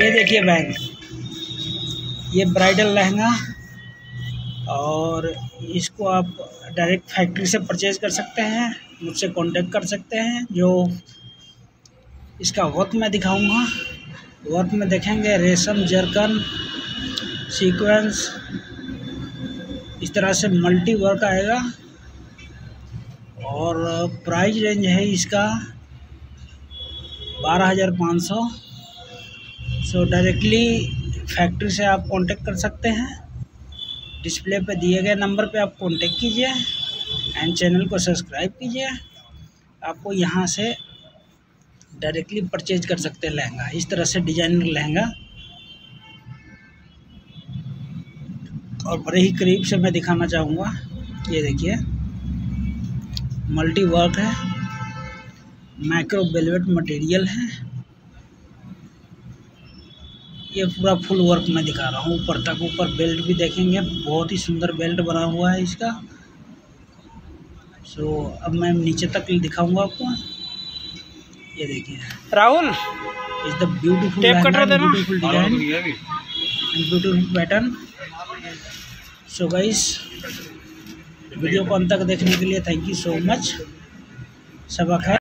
ये देखिए बैंक ये ब्राइडल लहंगा और इसको आप डायरेक्ट फैक्ट्री से परचेज कर सकते हैं, मुझसे कांटेक्ट कर सकते हैं, जो इसका वर्क मैं दिखाऊँगा। वर्क में देखेंगे रेशम, जरकन सीक्वेंस इस तरह से मल्टी वर्क आएगा। और प्राइस रेंज है इसका बारह हज़ार पाँच सौ। सो डायरेक्टली फैक्ट्री से आप कांटेक्ट कर सकते हैं। डिस्प्ले पे दिए गए नंबर पे आप कांटेक्ट कीजिए एंड चैनल को सब्सक्राइब कीजिए। आपको यहाँ से डायरेक्टली परचेज कर सकते हैं लहंगा। इस तरह से डिज़ाइनर लहंगा। और बड़े ही करीब से मैं दिखाना चाहूँगा। ये देखिए। मल्टी वर्क है। माइक्रो बेलवेट मटेरियल है। ये पूरा फुल वर्क मैं दिखा रहा हूँ ऊपर तक ऊपर बेल्ट भी देखेंगे बहुत ही सुंदर बेल्ट बना हुआ है इसका। सो अब मैं नीचे तक दिखाऊँगा आपको। ये देखिए। Rahul is the beautiful tape cutter देना। Beautiful design beautiful pattern so guys video को अंत तक देखने के लिए थैंक यू सो मच सबक है